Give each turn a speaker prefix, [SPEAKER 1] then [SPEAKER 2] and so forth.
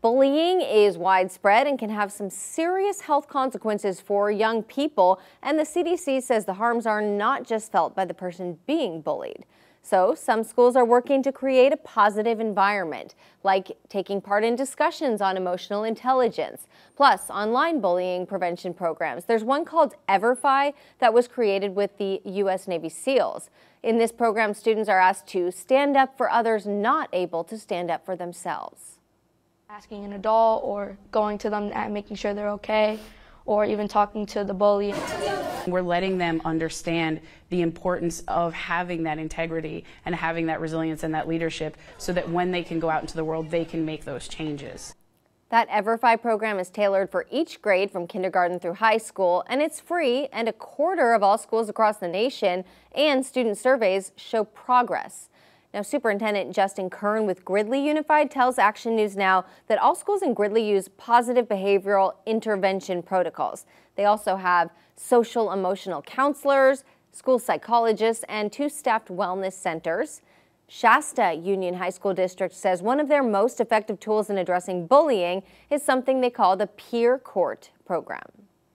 [SPEAKER 1] Bullying is widespread and can have some serious health consequences for young people, and the CDC says the harms are not just felt by the person being bullied. So, some schools are working to create a positive environment, like taking part in discussions on emotional intelligence, plus online bullying prevention programs. There's one called Everfi that was created with the U.S. Navy SEALs. In this program, students are asked to stand up for others not able to stand up for themselves
[SPEAKER 2] asking an adult or going to them and making sure they're okay or even talking to the bully.
[SPEAKER 3] We're letting them understand the importance of having that integrity and having that resilience and that leadership so that when they can go out into the world, they can make those changes.
[SPEAKER 1] That Everfi program is tailored for each grade from kindergarten through high school, and it's free, and a quarter of all schools across the nation and student surveys show progress. Now, Superintendent Justin Kern with Gridley Unified tells Action News Now that all schools in Gridley use positive behavioral intervention protocols. They also have social emotional counselors, school psychologists, and two staffed wellness centers. Shasta Union High School District says one of their most effective tools in addressing bullying is something they call the Peer Court program.